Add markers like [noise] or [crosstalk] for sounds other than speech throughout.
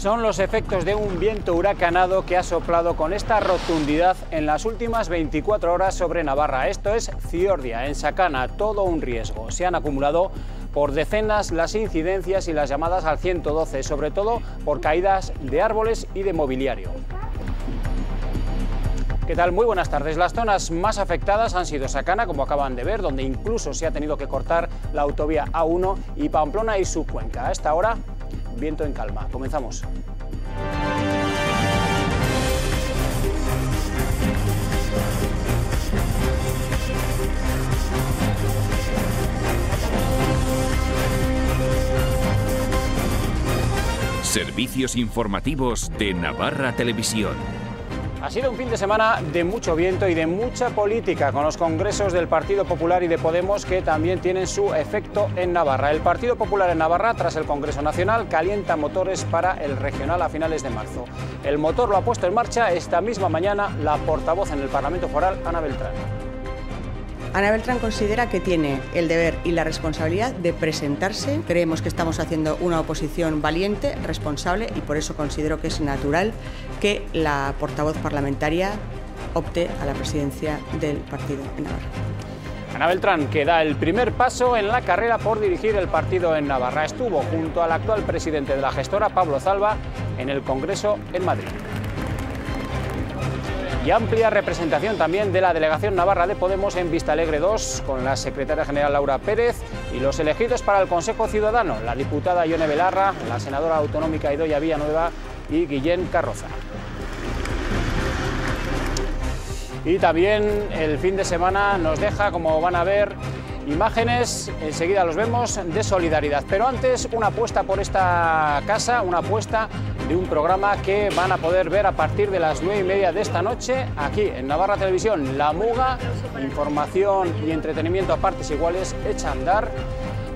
Son los efectos de un viento huracanado que ha soplado con esta rotundidad en las últimas 24 horas sobre Navarra. Esto es Ciordia, en Sacana, todo un riesgo. Se han acumulado por decenas las incidencias y las llamadas al 112, sobre todo por caídas de árboles y de mobiliario. ¿Qué tal? Muy buenas tardes. Las zonas más afectadas han sido Sacana, como acaban de ver, donde incluso se ha tenido que cortar la autovía A1 y Pamplona y su cuenca. A esta hora, viento en calma. Comenzamos. Servicios informativos de Navarra Televisión. Ha sido un fin de semana de mucho viento y de mucha política, con los congresos del Partido Popular y de Podemos que también tienen su efecto en Navarra. El Partido Popular en Navarra, tras el Congreso Nacional, calienta motores para el regional a finales de marzo. El motor lo ha puesto en marcha esta misma mañana la portavoz en el Parlamento Foral, Ana Beltrán. Ana Beltrán considera que tiene el deber y la responsabilidad de presentarse. Creemos que estamos haciendo una oposición valiente, responsable y por eso considero que es natural que la portavoz parlamentaria opte a la presidencia del partido en Navarra. Ana Beltrán, que da el primer paso en la carrera por dirigir el partido en Navarra. Estuvo junto al actual presidente de la gestora, Pablo Zalba, en el Congreso en Madrid y amplia representación también de la delegación navarra de Podemos en Vista Alegre 2, con la secretaria general Laura Pérez y los elegidos para el Consejo Ciudadano, la diputada Ione Belarra, la senadora autonómica Idoia Villanueva y Guillén Carroza. Y también el fin de semana nos deja, como van a ver, imágenes, enseguida los vemos, de solidaridad. Pero antes, una apuesta por esta casa, una apuesta de un programa que van a poder ver a partir de las nueve y media de esta noche aquí en Navarra Televisión. La Muga, información y entretenimiento a partes iguales, echa a andar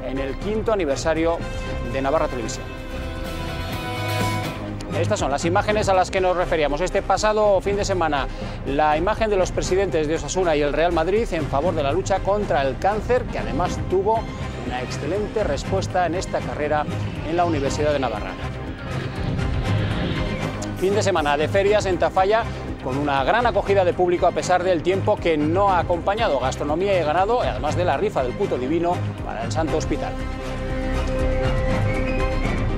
en el quinto aniversario de Navarra Televisión. Estas son las imágenes a las que nos referíamos. Este pasado fin de semana, la imagen de los presidentes de Osasuna y el Real Madrid en favor de la lucha contra el cáncer, que además tuvo una excelente respuesta en esta carrera en la Universidad de Navarra. Fin de semana de ferias en Tafalla con una gran acogida de público a pesar del tiempo que no ha acompañado gastronomía y ganado, además de la rifa del puto divino para el Santo Hospital.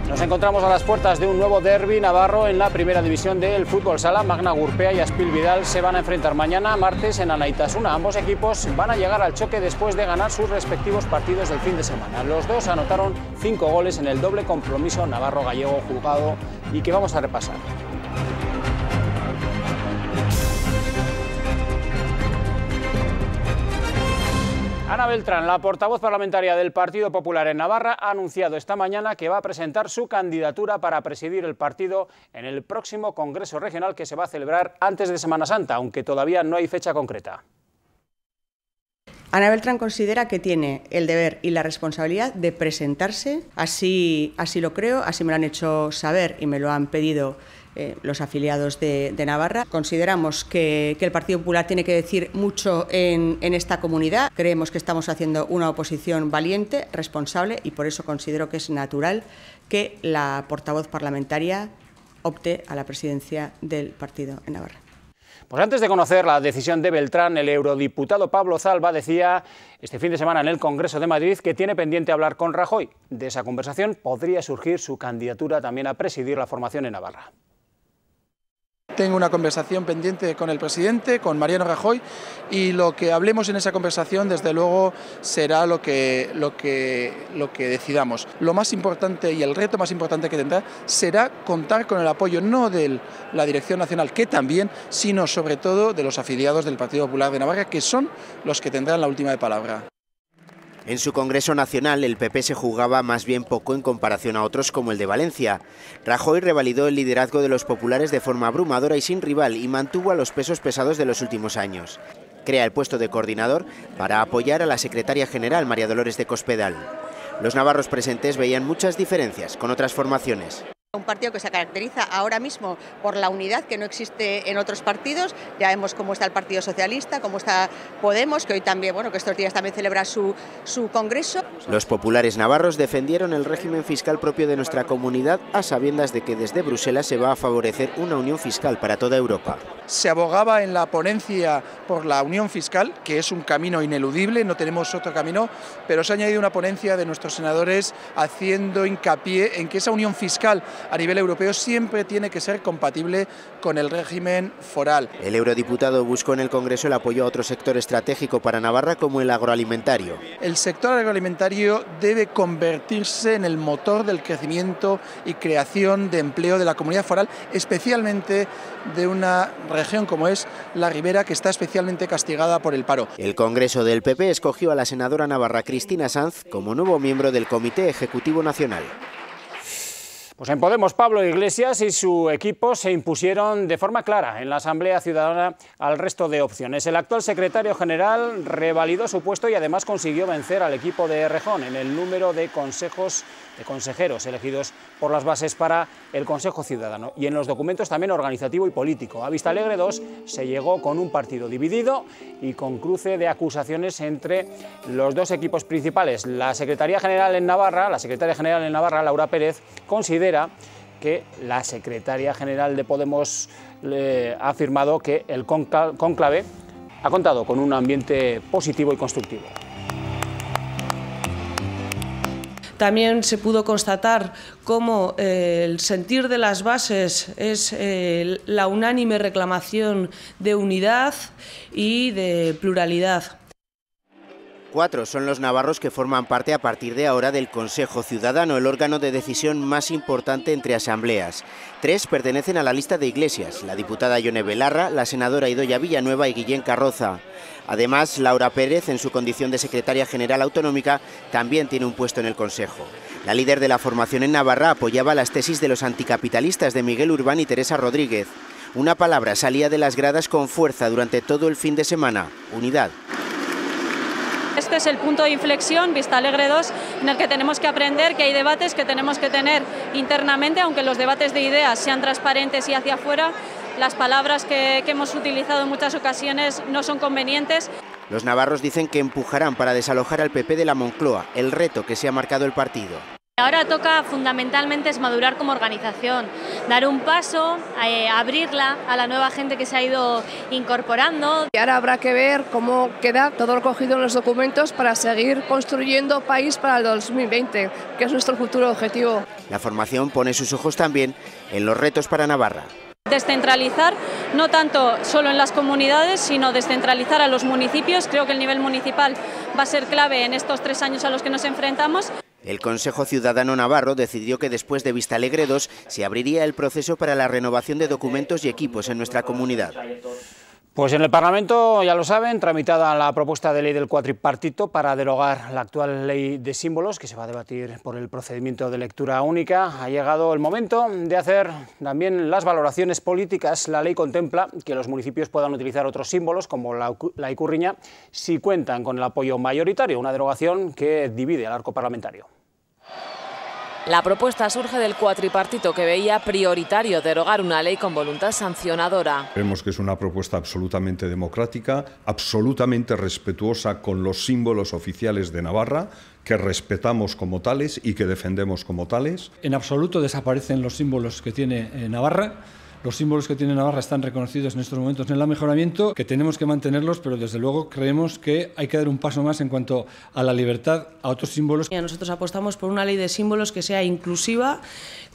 Nos encontramos a las puertas de un nuevo derby navarro en la primera división del fútbol sala. Magna Gurpea y Aspil Vidal se van a enfrentar mañana martes en Anaitasuna. Ambos equipos van a llegar al choque después de ganar sus respectivos partidos del fin de semana. Los dos anotaron cinco goles en el doble compromiso navarro-gallego jugado y que vamos a repasar. Ana Beltrán, la portavoz parlamentaria del Partido Popular en Navarra, ha anunciado esta mañana que va a presentar su candidatura para presidir el partido en el próximo Congreso Regional que se va a celebrar antes de Semana Santa, aunque todavía no hay fecha concreta. Ana Beltrán considera que tiene el deber y la responsabilidad de presentarse, así, así lo creo, así me lo han hecho saber y me lo han pedido eh, los afiliados de, Navarra. Consideramos que, el Partido Popular tiene que decir mucho en, esta comunidad. Creemos que estamos haciendo una oposición valiente, responsable y por eso considero que es natural que la portavoz parlamentaria opte a la presidencia del partido en Navarra. Pues antes de conocer la decisión de Beltrán, el eurodiputado Pablo Zalba decía este fin de semana en el Congreso de Madrid que tiene pendiente hablar con Rajoy. De esa conversación podría surgir su candidatura también a presidir la formación en Navarra. Tengo una conversación pendiente con el presidente, con Mariano Rajoy, y lo que hablemos en esa conversación, desde luego, será lo que, lo que, lo que decidamos. Lo más importante y el reto más importante que tendrá será contar con el apoyo no de la Dirección Nacional, que también, sino sobre todo de los afiliados del Partido Popular de Navarra, que son los que tendrán la última palabra. En su Congreso Nacional el PP se jugaba más bien poco en comparación a otros como el de Valencia. Rajoy revalidó el liderazgo de los populares de forma abrumadora y sin rival y mantuvo a los pesos pesados de los últimos años. Crea el puesto de coordinador para apoyar a la secretaria general María Dolores de Cospedal. Los navarros presentes veían muchas diferencias con otras formaciones. Un partido que se caracteriza ahora mismo por la unidad que no existe en otros partidos. Ya vemos cómo está el Partido Socialista, cómo está Podemos, que hoy también, bueno, que estos días también celebra su, su congreso. Los populares navarros defendieron el régimen fiscal propio de nuestra comunidad a sabiendas de que desde Bruselas se va a favorecer una unión fiscal para toda Europa. Se abogaba en la ponencia por la unión fiscal, que es un camino ineludible, no tenemos otro camino, pero se ha añadido una ponencia de nuestros senadores haciendo hincapié en que esa unión fiscal a nivel europeo siempre tiene que ser compatible con el régimen foral. El eurodiputado buscó en el Congreso el apoyo a otro sector estratégico para Navarra como el agroalimentario. El sector agroalimentario debe convertirse en el motor del crecimiento y creación de empleo de la comunidad foral, especialmente de una región como es la Ribera, que está especialmente castigada por el paro. El Congreso del PP escogió a la senadora navarra Cristina Sanz como nuevo miembro del Comité Ejecutivo Nacional. Pues en Podemos, Pablo Iglesias y su equipo se impusieron de forma clara en la Asamblea Ciudadana al resto de opciones. El actual secretario general revalidó su puesto y además consiguió vencer al equipo de Rejón en el número de consejos de consejeros elegidos por las bases para el Consejo Ciudadano y en los documentos también organizativo y político. A Vista Alegre 2 se llegó con un partido dividido y con cruce de acusaciones entre los dos equipos principales. La Secretaría General en Navarra, la Secretaria General en Navarra, Laura Pérez, considera que la secretaria general de Podemos ha afirmado que el conclave ha contado con un ambiente positivo y constructivo. También se pudo constatar cómo eh, el sentir de las bases es eh, la unánime reclamación de unidad y de pluralidad. Cuatro son los navarros que forman parte a partir de ahora del Consejo Ciudadano, el órgano de decisión más importante entre asambleas. Tres pertenecen a la lista de iglesias, la diputada Yone Belarra, la senadora Idoya Villanueva y Guillén Carroza. Además, Laura Pérez, en su condición de secretaria general autonómica, también tiene un puesto en el Consejo. La líder de la formación en Navarra apoyaba las tesis de los anticapitalistas de Miguel Urbán y Teresa Rodríguez. Una palabra salía de las gradas con fuerza durante todo el fin de semana, unidad. Este es el punto de inflexión, Vista Alegre 2, en el que tenemos que aprender que hay debates que tenemos que tener internamente, aunque los debates de ideas sean transparentes y hacia afuera, las palabras que, que hemos utilizado en muchas ocasiones no son convenientes. Los navarros dicen que empujarán para desalojar al PP de la Moncloa, el reto que se ha marcado el partido. Ahora toca fundamentalmente es madurar como organización, dar un paso, eh, abrirla a la nueva gente que se ha ido incorporando. Y ahora habrá que ver cómo queda todo recogido en los documentos para seguir construyendo país para el 2020, que es nuestro futuro objetivo. La formación pone sus ojos también en los retos para Navarra. Descentralizar, no tanto solo en las comunidades, sino descentralizar a los municipios. Creo que el nivel municipal va a ser clave en estos tres años a los que nos enfrentamos. El Consejo Ciudadano Navarro decidió que después de Vista Alegre 2 se abriría el proceso para la renovación de documentos y equipos en nuestra comunidad. Pues en el Parlamento, ya lo saben, tramitada la propuesta de ley del cuatripartito para derogar la actual ley de símbolos que se va a debatir por el procedimiento de lectura única. Ha llegado el momento de hacer también las valoraciones políticas. La ley contempla que los municipios puedan utilizar otros símbolos como la, la icurriña si cuentan con el apoyo mayoritario, una derogación que divide al arco parlamentario. La propuesta surge del cuatripartito que veía prioritario derogar una ley con voluntad sancionadora. Creemos que es una propuesta absolutamente democrática, absolutamente respetuosa con los símbolos oficiales de Navarra, que respetamos como tales y que defendemos como tales. En absoluto desaparecen los símbolos que tiene eh, Navarra los símbolos que tiene Navarra están reconocidos en estos momentos en el mejoramiento, que tenemos que mantenerlos, pero desde luego creemos que hay que dar un paso más en cuanto a la libertad a otros símbolos. Nosotros apostamos por una ley de símbolos que sea inclusiva,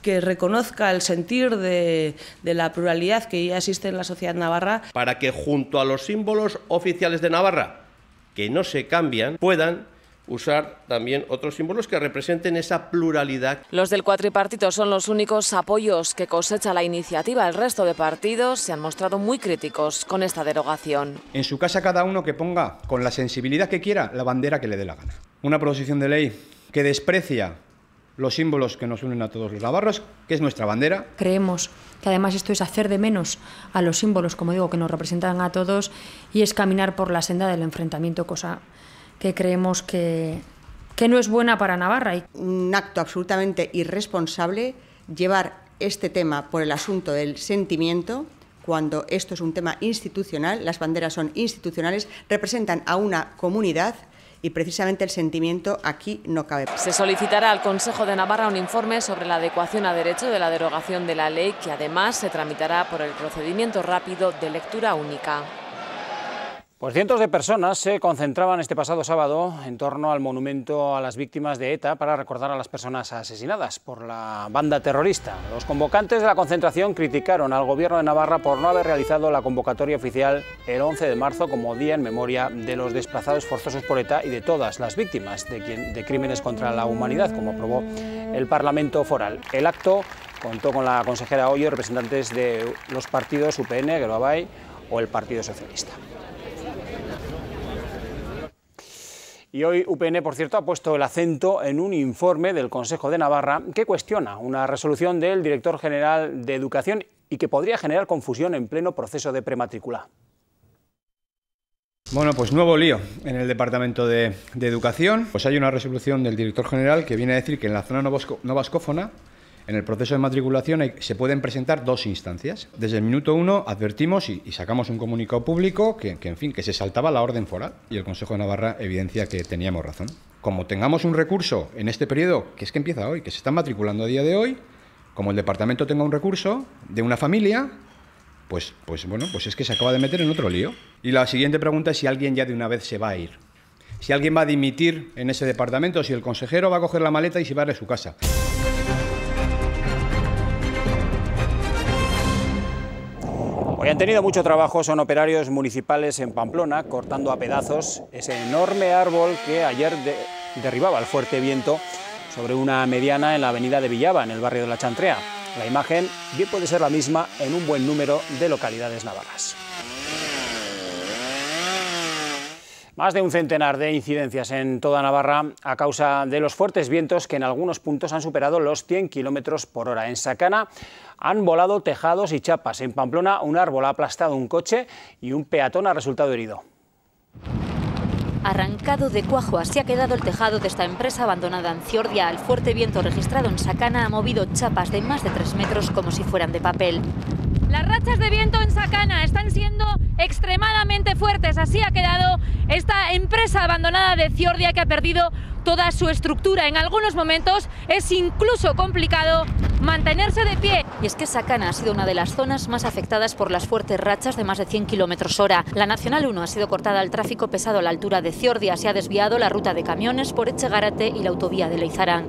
que reconozca el sentir de, de la pluralidad que ya existe en la sociedad navarra. Para que junto a los símbolos oficiales de Navarra, que no se cambian, puedan usar también otros símbolos que representen esa pluralidad. Los del cuatripartito son los únicos apoyos que cosecha la iniciativa. El resto de partidos se han mostrado muy críticos con esta derogación. En su casa cada uno que ponga con la sensibilidad que quiera la bandera que le dé la gana. Una proposición de ley que desprecia los símbolos que nos unen a todos los navarros, que es nuestra bandera. Creemos que además esto es hacer de menos a los símbolos, como digo, que nos representan a todos y es caminar por la senda del enfrentamiento, cosa que creemos que, que no es buena para Navarra. Un acto absolutamente irresponsable llevar este tema por el asunto del sentimiento, cuando esto es un tema institucional, las banderas son institucionales, representan a una comunidad y precisamente el sentimiento aquí no cabe. Se solicitará al Consejo de Navarra un informe sobre la adecuación a derecho de la derogación de la ley que además se tramitará por el procedimiento rápido de lectura única. Pues cientos de personas se concentraban este pasado sábado en torno al monumento a las víctimas de ETA para recordar a las personas asesinadas por la banda terrorista. Los convocantes de la concentración criticaron al gobierno de Navarra por no haber realizado la convocatoria oficial el 11 de marzo como día en memoria de los desplazados forzosos por ETA y de todas las víctimas de, crímenes contra la humanidad, como aprobó el Parlamento Foral. El acto contó con la consejera Hoyo representantes de los partidos UPN, Geroabay o el Partido Socialista. Y hoy UPN, por cierto, ha puesto el acento en un informe del Consejo de Navarra que cuestiona una resolución del director general de Educación y que podría generar confusión en pleno proceso de prematrícula. Bueno, pues nuevo lío en el Departamento de, Educación. Pues hay una resolución del director general que viene a decir que en la zona no vascófona en el proceso de matriculación se pueden presentar dos instancias. Desde el minuto uno advertimos y, sacamos un comunicado público que, en fin, que se saltaba la orden foral y el Consejo de Navarra evidencia que teníamos razón. Como tengamos un recurso en este periodo, que es que empieza hoy, que se está matriculando a día de hoy, como el departamento tenga un recurso de una familia, pues, pues bueno, pues es que se acaba de meter en otro lío. Y la siguiente pregunta es si alguien ya de una vez se va a ir. Si alguien va a dimitir en ese departamento, si el consejero va a coger la maleta y se va a ir a su casa. Hoy han tenido mucho trabajo, son operarios municipales en Pamplona, cortando a pedazos ese enorme árbol que ayer derribaba el fuerte viento sobre una mediana en la avenida de Villaba, en el barrio de La Chantrea. La imagen bien puede ser la misma en un buen número de localidades navarras. Más de un centenar de incidencias en toda Navarra a causa de los fuertes vientos que en algunos puntos han superado los 100 kilómetros por hora. En Sacana han volado tejados y chapas. En Pamplona un árbol ha aplastado un coche y un peatón ha resultado herido. Arrancado de cuajo, así ha quedado el tejado de esta empresa abandonada en Ciordia. El fuerte viento registrado en Sacana ha movido chapas de más de 3 metros como si fueran de papel. Las rachas de viento en Sacana están siendo extremadamente fuertes. Así ha quedado esta empresa abandonada de Ciordia que ha perdido toda su estructura. En algunos momentos es incluso complicado mantenerse de pie. Y es que Sacana ha sido una de las zonas más afectadas por las fuertes rachas de más de 100 kilómetros hora. La Nacional 1 ha sido cortada al tráfico pesado a la altura de Ciordia. Se ha desviado la ruta de camiones por Echegarate y la autovía de Leizarán.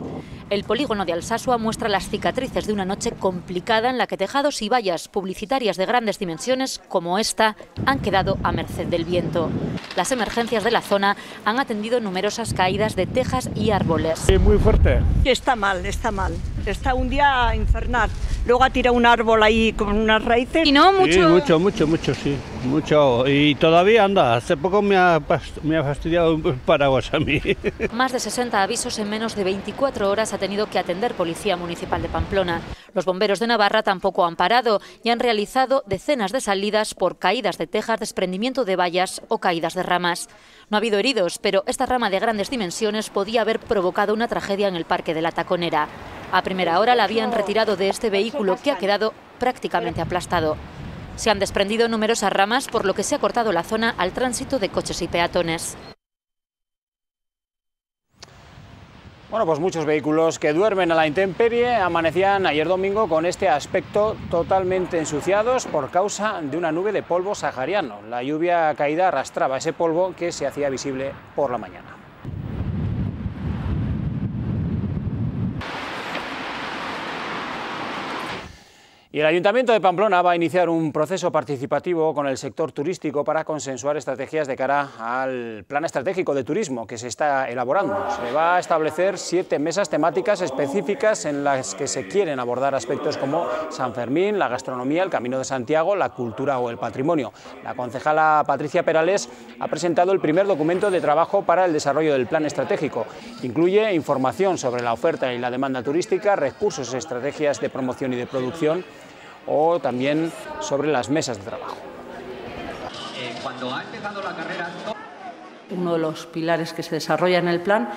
El polígono de Alsasua muestra las cicatrices de una noche complicada en la que tejados y vallas publicitarias de grandes dimensiones como esta han quedado a merced del viento. Las emergencias de la zona han atendido numerosas caídas de tejas y árboles. Sí, muy fuerte. Está mal, está mal. Está un día infernal. Luego ha tirado un árbol ahí con unas raíces. Y no, mucho. Sí, mucho, mucho, mucho, sí. Mucho. Y todavía anda. Hace poco me ha, me ha fastidiado un paraguas a mí. [laughs] Más de 60 avisos en menos de 24 horas ha tenido que atender Policía Municipal de Pamplona. Los bomberos de Navarra tampoco han parado y han realizado decenas de salidas por caídas de tejas, desprendimiento de vallas o caídas de ramas. No ha habido heridos, pero esta rama de grandes dimensiones podía haber provocado una tragedia en el Parque de la Taconera. A primera hora la habían retirado de este vehículo que ha quedado prácticamente aplastado. Se han desprendido numerosas ramas, por lo que se ha cortado la zona al tránsito de coches y peatones. Bueno, pues muchos vehículos que duermen a la intemperie amanecían ayer domingo con este aspecto totalmente ensuciados por causa de una nube de polvo sahariano. La lluvia caída arrastraba ese polvo que se hacía visible por la mañana. Y el Ayuntamiento de Pamplona va a iniciar un proceso participativo con el sector turístico para consensuar estrategias de cara al plan estratégico de turismo que se está elaborando. Se va a establecer siete mesas temáticas específicas en las que se quieren abordar aspectos como San Fermín, la gastronomía, el Camino de Santiago, la cultura o el patrimonio. La concejala Patricia Perales ha presentado el primer documento de trabajo para el desarrollo del plan estratégico. Incluye información sobre la oferta y la demanda turística, recursos estrategias de promoción y de producción, o también sobre las mesas de trabajo. Eh, cuando ha empezado la carrera... Uno de los pilares que se desarrolla en el plan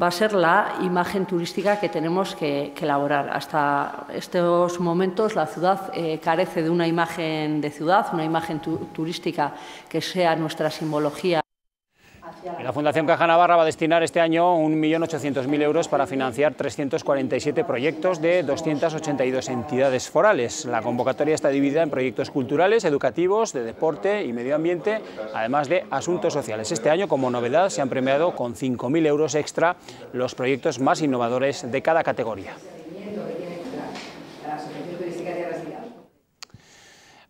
va a ser la imagen turística que tenemos que, elaborar. Hasta estos momentos la ciudad eh, carece de una imagen de ciudad, una imagen turística que sea nuestra simbología. La Fundación Caja Navarra va a destinar este año 1.800.000 euros para financiar 347 proyectos de 282 entidades forales. La convocatoria está dividida en proyectos culturales, educativos, de deporte y medio ambiente, además de asuntos sociales. Este año, como novedad, se han premiado con 5.000 euros extra los proyectos más innovadores de cada categoría.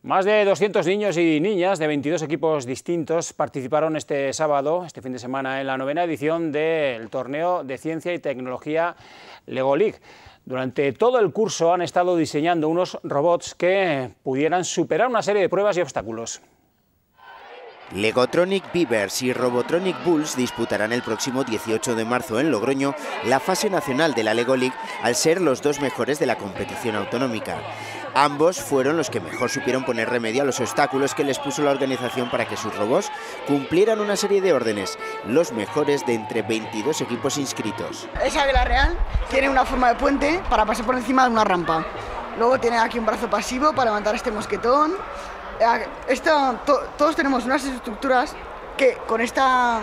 Más de 200 niños y niñas de 22 equipos distintos participaron este sábado, este fin de semana, en la novena edición del torneo de Ciencia y Tecnología Lego League. Durante todo el curso han estado diseñando unos robots que pudieran superar una serie de pruebas y obstáculos. Legotronic Beavers y Robotronic Bulls disputarán el próximo 18 de marzo en Logroño la fase nacional de la Lego League al ser los dos mejores de la competición autonómica. Ambos fueron los que mejor supieron poner remedio a los obstáculos que les puso la organización para que sus robots cumplieran una serie de órdenes, los mejores de entre 22 equipos inscritos. Esa la real tiene una forma de puente para pasar por encima de una rampa. Luego tiene aquí un brazo pasivo para levantar este mosquetón. Eh, todos tenemos unas estructuras que con esta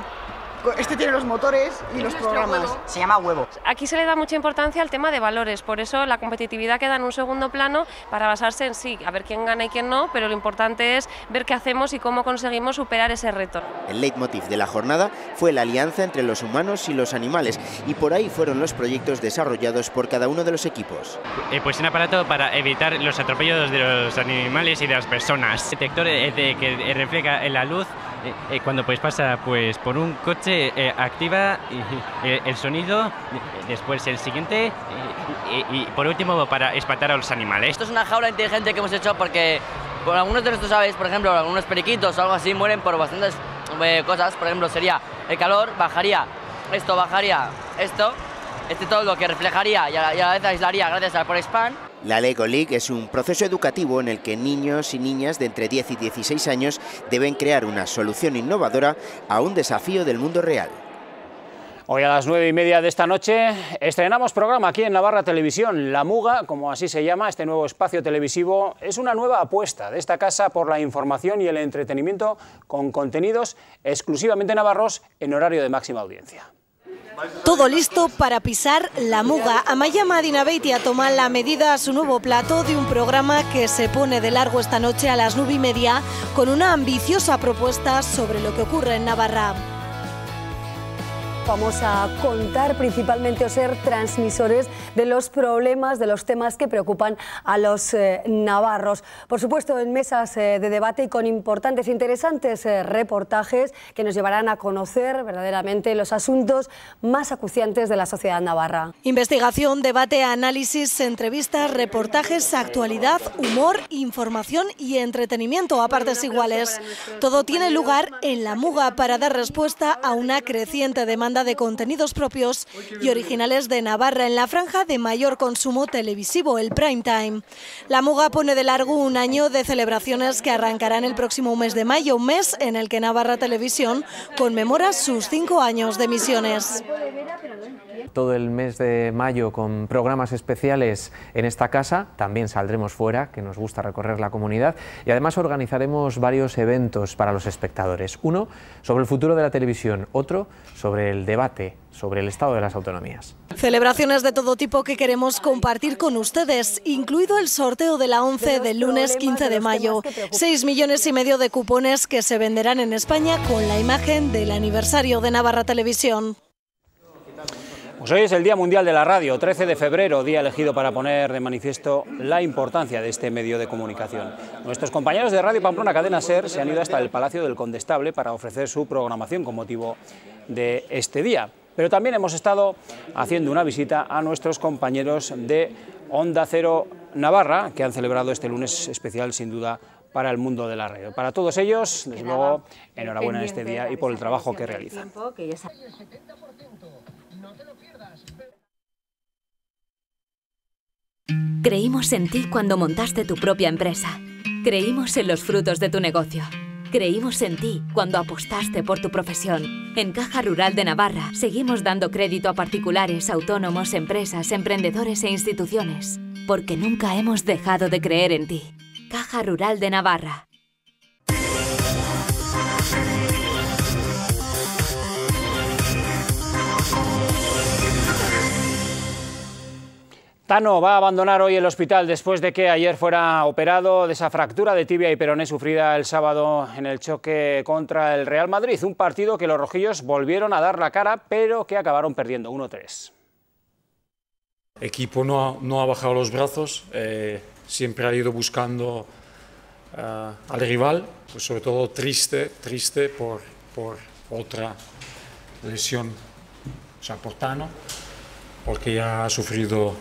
este tiene los motores y los programas. Se llama huevo. Aquí se le da mucha importancia al tema de valores, por eso la competitividad queda en un segundo plano para basarse en sí, a ver quién gana y quién no, pero lo importante es ver qué hacemos y cómo conseguimos superar ese reto. El leitmotiv de la jornada fue la alianza entre los humanos y los animales y por ahí fueron los proyectos desarrollados por cada uno de los equipos. Eh, pues un aparato para evitar los atropellos de los animales y de las personas. Detector eh, que refleja en la luz eh, cuando pues pasa pues por un coche eh, activa el sonido, después el siguiente y, por último para espantar a los animales. Esto es una jaula inteligente que hemos hecho porque por algunos de nuestros aves, por ejemplo, algunos periquitos o algo así mueren por bastantes eh, cosas. Por ejemplo, sería el calor, bajaría esto, bajaría esto, este todo lo que reflejaría y a, la vez aislaría gracias al por expand la Lego League es un proceso educativo en el que niños y niñas de entre 10 y 16 años deben crear una solución innovadora a un desafío del mundo real. Hoy a las nueve y media de esta noche estrenamos programa aquí en Navarra Televisión. La Muga, como así se llama, este nuevo espacio televisivo, es una nueva apuesta de esta casa por la información y el entretenimiento con contenidos exclusivamente navarros en horario de máxima audiencia. Todo listo para pisar la muga. Amaya Madinabeitia toma la medida a su nuevo plato de un programa que se pone de largo esta noche a las nueve y media con una ambiciosa propuesta sobre lo que ocurre en Navarra. Vamos a contar principalmente o ser transmisores de los problemas, de los temas que preocupan a los eh, navarros. Por supuesto, en mesas eh, de debate y con importantes interesantes eh, reportajes que nos llevarán a conocer verdaderamente los asuntos más acuciantes de la sociedad navarra. Investigación, debate, análisis, entrevistas, reportajes, actualidad, humor, información y entretenimiento a partes iguales. Todo tiene lugar en la Muga para dar respuesta a una creciente demanda de contenidos propios y originales de Navarra en la franja de mayor consumo televisivo, el prime time. La Muga pone de largo un año de celebraciones que arrancarán el próximo mes de mayo, un mes en el que Navarra Televisión conmemora sus cinco años de emisiones. Todo el mes de mayo con programas especiales en esta casa, también saldremos fuera, que nos gusta recorrer la comunidad, y además organizaremos varios eventos para los espectadores. Uno sobre el futuro de la televisión, otro sobre el debate sobre el estado de las autonomías. Celebraciones de todo tipo que queremos compartir con ustedes, incluido el sorteo de la 11 del lunes 15 de mayo. 6 millones y medio de cupones que se venderán en España con la imagen del aniversario de Navarra Televisión. Pues hoy es el Día Mundial de la Radio, 13 de febrero, día elegido para poner de manifiesto la importancia de este medio de comunicación. Nuestros compañeros de Radio Pamplona Cadena Ser se han ido hasta el Palacio del Condestable para ofrecer su programación con motivo de este día. Pero también hemos estado haciendo una visita a nuestros compañeros de Onda Cero Navarra, que han celebrado este lunes especial sin duda para el mundo de la radio. Para todos ellos, desde luego, enhorabuena en este día y por el trabajo que realizan. Creímos en ti cuando montaste tu propia empresa. Creímos en los frutos de tu negocio. Creímos en ti cuando apostaste por tu profesión. En Caja Rural de Navarra seguimos dando crédito a particulares, autónomos, empresas, emprendedores e instituciones, porque nunca hemos dejado de creer en ti. Caja Rural de Navarra. Tano va a abandonar hoy el hospital después de que ayer fuera operado de esa fractura de tibia y peroné sufrida el sábado en el choque contra el Real Madrid, un partido que los rojillos volvieron a dar la cara, pero que acabaron perdiendo 1-3. El equipo no ha, bajado los brazos, eh, siempre ha ido buscando uh, al rival, pues sobre todo triste, triste por, por otra lesión, o sea, por Tano, porque ya ha sufrido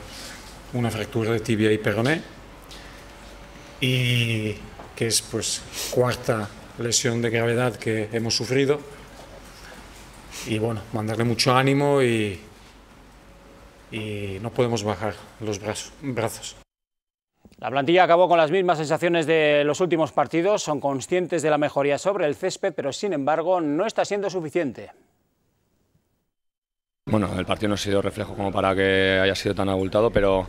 una fractura de tibia y peroné y que es pues cuarta lesión de gravedad que hemos sufrido y bueno, mandarle mucho ánimo y, y no podemos bajar los brazos. La plantilla acabó con las mismas sensaciones de los últimos partidos, son conscientes de la mejoría sobre el césped, pero sin embargo no está siendo suficiente. Bueno, el partido no ha sido reflejo como para que haya sido tan abultado, pero,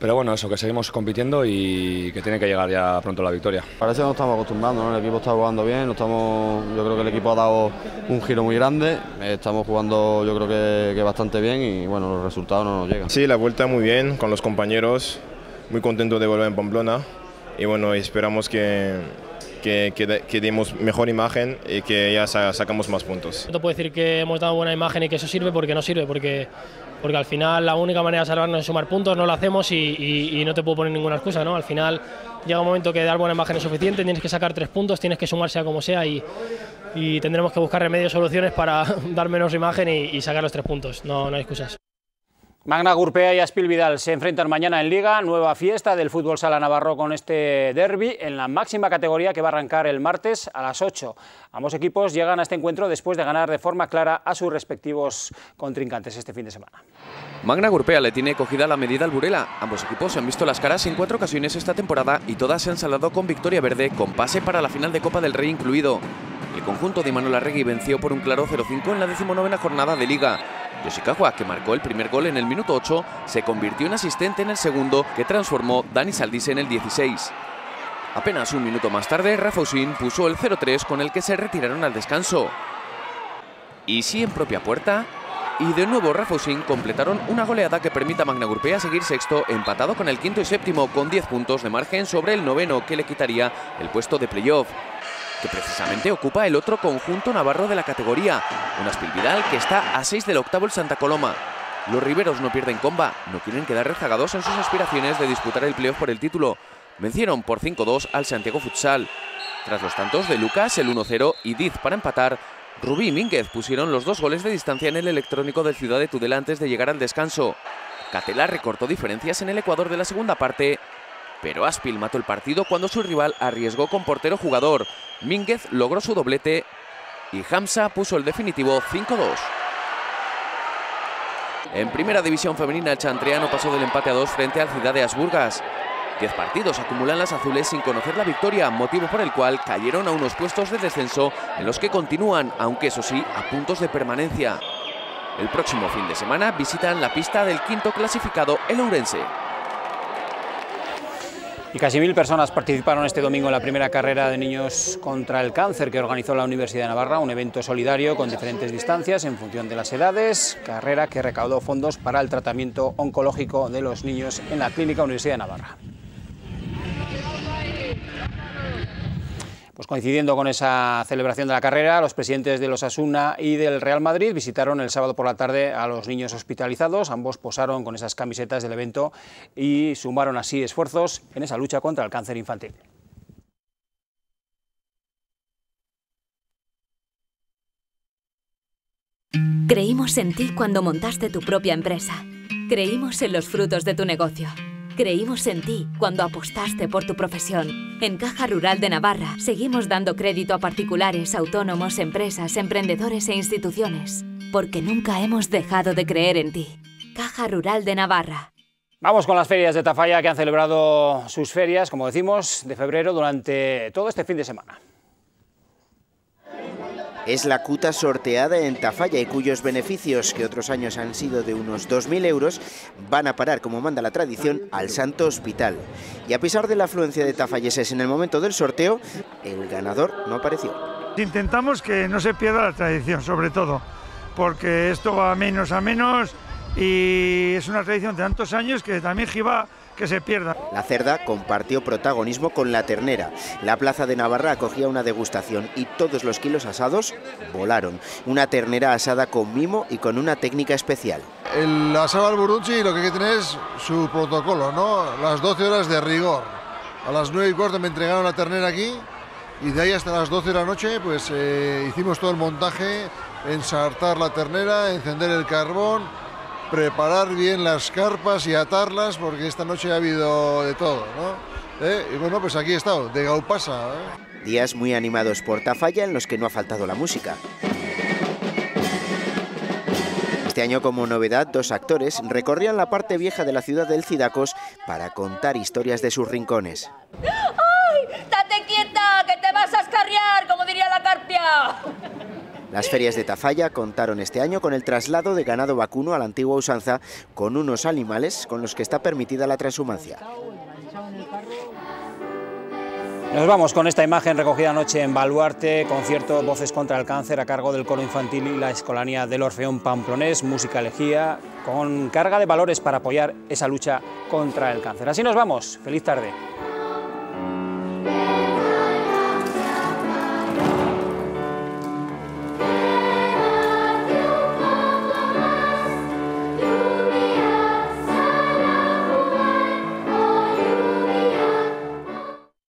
pero bueno, eso, que seguimos compitiendo y que tiene que llegar ya pronto la victoria. Parece que nos estamos acostumbrando, ¿no? el equipo está jugando bien, no estamos, yo creo que el equipo ha dado un giro muy grande, estamos jugando yo creo que, que bastante bien y bueno, los resultados no nos llegan. Sí, la vuelta muy bien con los compañeros, muy contento de volver en Pamplona y bueno, esperamos que, que, que, que, demos mejor imagen y que ya sacamos más puntos. Te puedo decir que hemos dado buena imagen y que eso sirve porque no sirve, porque, porque al final la única manera de salvarnos es sumar puntos, no lo hacemos y, y, y, no te puedo poner ninguna excusa. ¿no? Al final llega un momento que dar buena imagen es suficiente, tienes que sacar tres puntos, tienes que sumar sea como sea y, y tendremos que buscar remedios, soluciones para [laughs] dar menos imagen y sacar los tres puntos, no, no hay excusas. Magna Gurpea y Aspil Vidal se enfrentan mañana en Liga, nueva fiesta del fútbol sala navarro con este derby en la máxima categoría que va a arrancar el martes a las 8. Ambos equipos llegan a este encuentro después de ganar de forma clara a sus respectivos contrincantes este fin de semana. Magna Gurpea le tiene cogida la medida al Burela. Ambos equipos se han visto las caras en cuatro ocasiones esta temporada y todas se han saldado con victoria verde, con pase para la final de Copa del Rey incluido. El conjunto de Manuel Arregui venció por un claro 0-5 en la decimonovena jornada de Liga. Yoshikawa, que marcó el primer gol en el minuto 8, se convirtió en asistente en el segundo, que transformó Dani Saldís en el 16. Apenas un minuto más tarde, Rafausin puso el 0-3 con el que se retiraron al descanso. Y sí en propia puerta, y de nuevo Rafausin completaron una goleada que permite a Magna Gurpea seguir sexto, empatado con el quinto y séptimo, con 10 puntos de margen sobre el noveno, que le quitaría el puesto de playoff que precisamente ocupa el otro conjunto navarro de la categoría, un Aspil Vidal que está a 6 del octavo el Santa Coloma. Los riberos no pierden comba, no quieren quedar rezagados en sus aspiraciones de disputar el playoff por el título. Vencieron por 5-2 al Santiago Futsal. Tras los tantos de Lucas, el 1-0 y Diz para empatar, Rubí y Mínguez pusieron los dos goles de distancia en el electrónico del Ciudad de Tudela antes de llegar al descanso. Catela recortó diferencias en el Ecuador de la segunda parte pero Aspil mató el partido cuando su rival arriesgó con portero jugador. Mínguez logró su doblete y Hamza puso el definitivo 5-2. En primera división femenina, el Chantreano pasó del empate a 2 frente al Ciudad de Asburgas. Diez partidos acumulan las azules sin conocer la victoria, motivo por el cual cayeron a unos puestos de descenso en los que continúan, aunque eso sí, a puntos de permanencia. El próximo fin de semana visitan la pista del quinto clasificado, el Ourense. Y casi mil personas participaron este domingo en la primera carrera de niños contra el cáncer que organizó la Universidad de Navarra, un evento solidario con diferentes distancias en función de las edades, carrera que recaudó fondos para el tratamiento oncológico de los niños en la Clínica Universidad de Navarra. Pues coincidiendo con esa celebración de la carrera, los presidentes de los Asuna y del Real Madrid visitaron el sábado por la tarde a los niños hospitalizados. Ambos posaron con esas camisetas del evento y sumaron así esfuerzos en esa lucha contra el cáncer infantil. Creímos en ti cuando montaste tu propia empresa. Creímos en los frutos de tu negocio. Creímos en ti cuando apostaste por tu profesión. En Caja Rural de Navarra seguimos dando crédito a particulares, autónomos, empresas, emprendedores e instituciones, porque nunca hemos dejado de creer en ti. Caja Rural de Navarra. Vamos con las ferias de Tafalla que han celebrado sus ferias, como decimos, de febrero durante todo este fin de semana. Es la cuta sorteada en Tafalla y cuyos beneficios, que otros años han sido de unos 2.000 euros, van a parar, como manda la tradición, al Santo Hospital. Y a pesar de la afluencia de tafalleses en el momento del sorteo, el ganador no apareció. Intentamos que no se pierda la tradición, sobre todo, porque esto va menos a menos y es una tradición de tantos años que también giba que se pierda. La cerda compartió protagonismo con la ternera. La plaza de Navarra acogía una degustación y todos los kilos asados volaron. Una ternera asada con mimo y con una técnica especial. El asado al burunchi lo que hay que tener es su protocolo, ¿no? Las 12 horas de rigor. A las 9 y cuarto me entregaron la ternera aquí y de ahí hasta las 12 de la noche pues eh, hicimos todo el montaje, ensartar la ternera, encender el carbón, preparar bien las carpas y atarlas porque esta noche ha habido de todo, ¿no? ¿Eh? Y bueno, pues aquí he estado, de Gaupasa. ¿eh? Días muy animados por Tafalla en los que no ha faltado la música. Este año como novedad, dos actores recorrían la parte vieja de la ciudad del Cidacos para contar historias de sus rincones. ¡Ay! ¡Date quieta! ¡Que te vas a escarriar! Como diría la carpia. Las ferias de Tafalla contaron este año con el traslado de ganado vacuno a la antigua usanza con unos animales con los que está permitida la transhumancia. Nos vamos con esta imagen recogida anoche en Baluarte, concierto Voces contra el Cáncer a cargo del coro infantil y la escolanía del Orfeón Pamplonés, música elegía con carga de valores para apoyar esa lucha contra el cáncer. Así nos vamos, feliz tarde.